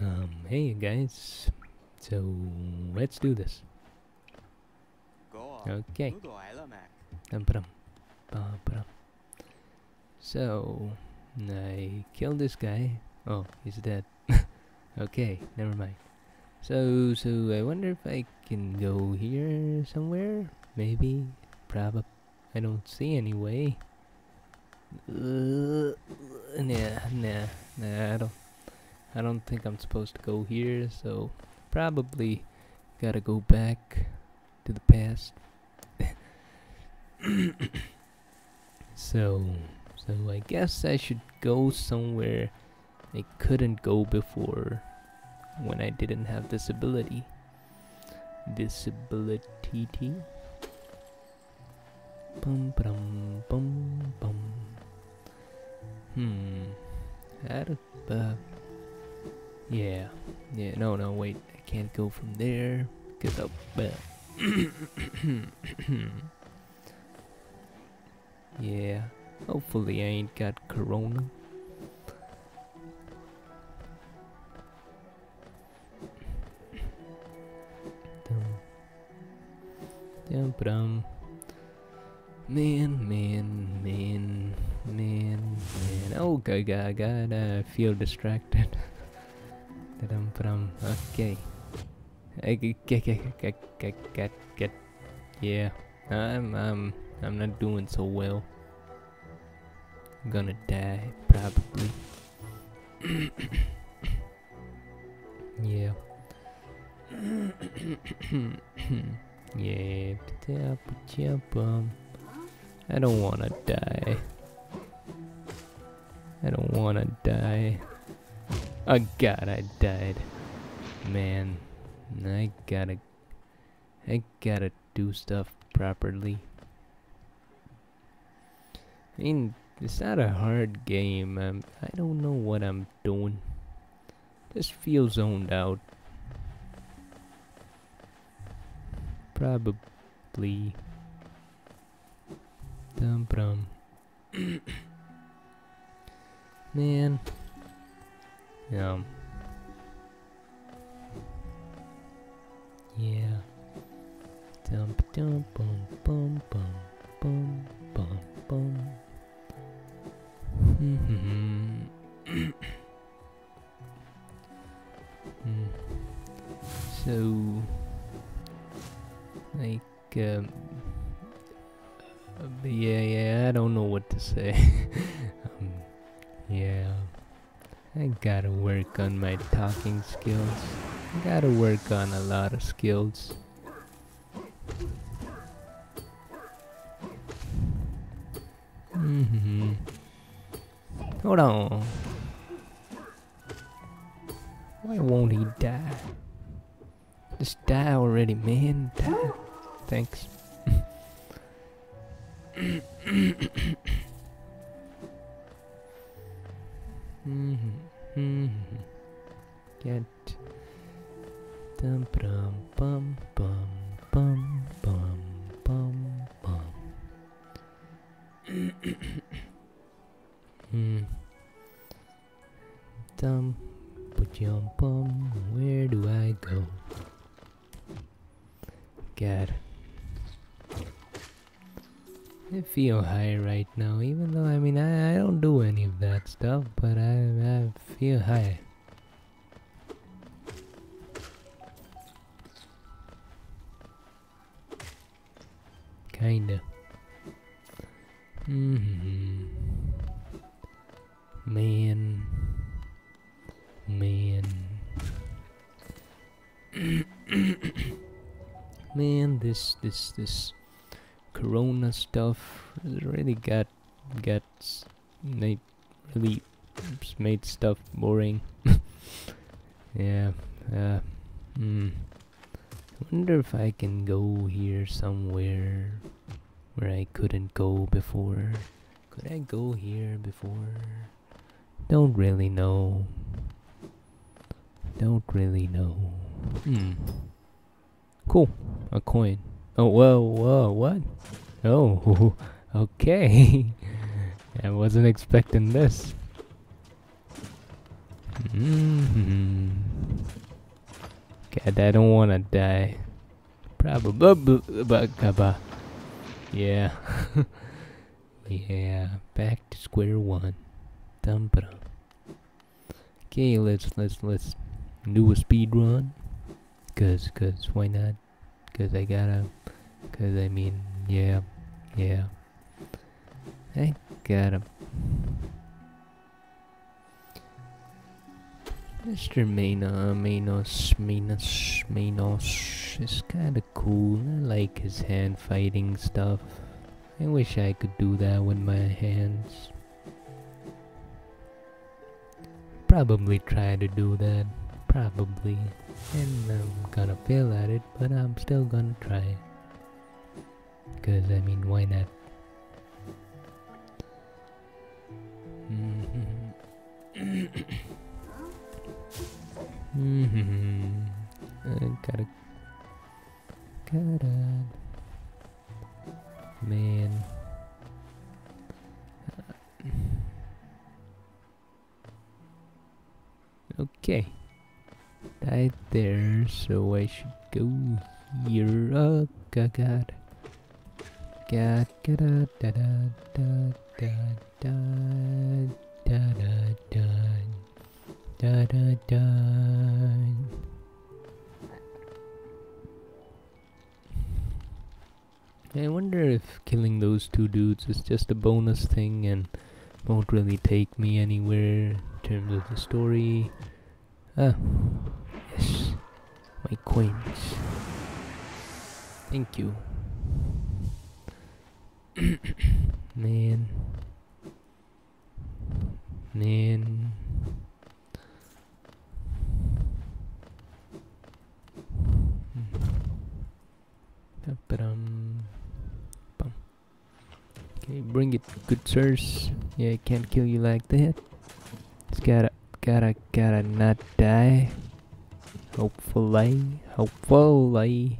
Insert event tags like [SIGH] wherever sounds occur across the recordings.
Um, hey guys. So, let's do this. Okay. So, I killed this guy. Oh, he's dead. [LAUGHS] okay, never mind. So, so I wonder if I can go here somewhere? Maybe? Probably. I don't see any way. Uh, nah, nah, nah. I don't. I don't think I'm supposed to go here. So, probably gotta go back to the past. [COUGHS] so, so I guess I should go somewhere I couldn't go before when I didn't have this ability. Disability. Bum bum bum bum. Hmm. How uh, yeah. Yeah, no, no, wait. I can't go from there. Because I'll, [COUGHS] yeah. Hopefully I ain't got corona. Dum. Dum. Man, man, man, man, man. Oh, I got, I got, uh, feel distracted. [LAUGHS] Dum dum. Okay. Get, get, get, get, get, get, get. Yeah. I'm, I'm, I'm not doing so well. I'm gonna die, probably. [COUGHS] yeah. [COUGHS] yeah. Chum. I don't wanna die. I don't wanna die. Oh god, I died. Man, I gotta. I gotta do stuff properly. I mean, it's not a hard game. Um, I don't know what I'm doing. Just feel zoned out. Probably. Dum brum. [COUGHS] Man. Um. Yeah. Dum dum bum bum bum bum bum bum. Hmm. [COUGHS] so, like, um, uh, yeah, yeah, I don't know what to say. [LAUGHS] um, yeah, I gotta work on my talking skills. I gotta work on a lot of skills. Mm-hmm. Hold on. Why won't he die? Just die already, man. Die. Thanks. [COUGHS] mm-hmm. Get dum bum bum bum bum bum bum bum. [COUGHS] Hmm. Dum jump bum. Where do I go? God. I feel high right now, even though I mean I, I don't do any of that stuff, but I I feel high. Kinda. hmm Man. Man. [COUGHS] Man, this this this corona stuff really got got s- made really made stuff boring. [LAUGHS] yeah. Uh, hmm. Wonder if I can go here somewhere where I couldn't go before. Could I go here before? Don't really know. Don't really know. Hmm. Cool. A coin. Oh, whoa, whoa, what? Oh, [LAUGHS] okay. [LAUGHS] I wasn't expecting this. Mm hmm And I don't wanna die. Probably. Yeah. [LAUGHS] yeah. Back to square one. Dum ba dum. Okay, let's let's let's do a speed run. Cause cause why not? Cause I gotta. Cause I mean yeah yeah. I gotta. Mr. Mano, Manos, Manos, Manos is kinda cool. I like his hand fighting stuff. I wish I could do that with my hands. Probably try to do that. Probably. And I'm gonna fail at it, but I'm still gonna try. Because, I mean, why not? Mm-hmm. Mm-hmm. Gotta, gotta, man. Okay, right there. So I should go here. Oh God, God, God, da da da da da da da da da. Da da da. I wonder if killing those two dudes is just a bonus thing and won't really take me anywhere in terms of the story. Ah, yes, my coins. Thank you. [COUGHS] Man. Man. Ba-dum. Okay, bring it, good sirs. Yeah, I can't kill you like that. It's gotta, gotta, gotta not die. Hopefully, hopefully,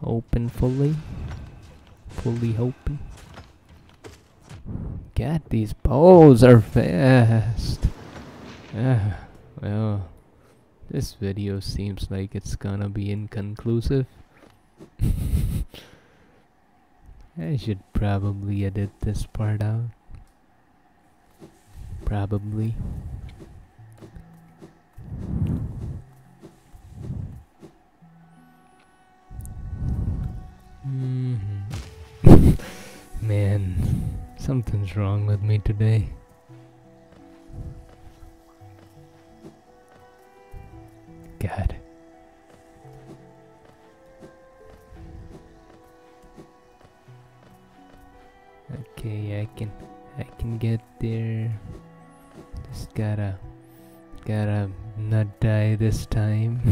hoping fully, fully hoping. God, these bows are fast. Ah, well, this video seems like it's gonna be inconclusive. [LAUGHS] I should probably edit this part out. Probably. Something's wrong with me today. God. Okay, I can I can get there. Just gotta gotta not die this time.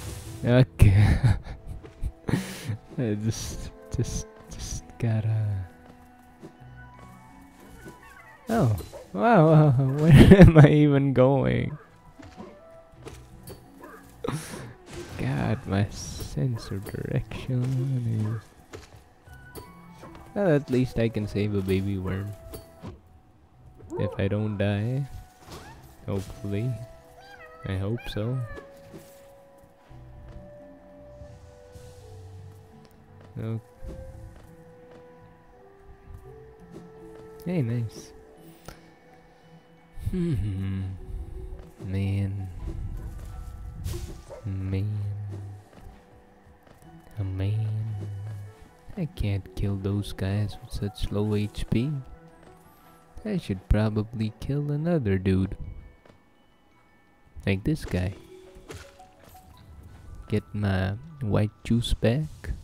[LAUGHS] okay. [LAUGHS] I just just just gotta Oh wow, [LAUGHS] where am I even going? God my sense of direction is well, at least I can save a baby worm. If I don't die. Hopefully. I hope so. Oh. Hey, nice. Hmm. Man. Man. A man. I can't kill those guys with such low HP. I should probably kill another dude. Like this guy. Get my white juice back.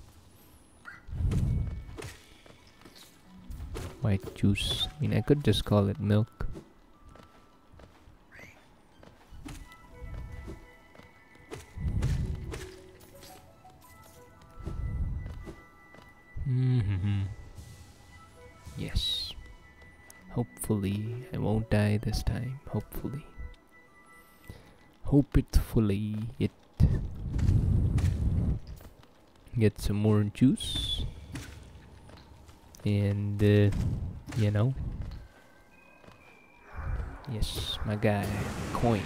White juice. I mean, I could just call it milk. Won't die this time. Hopefully. Hope it fully. It. Get some more juice. And, uh, you know. Yes, my guy. Coin.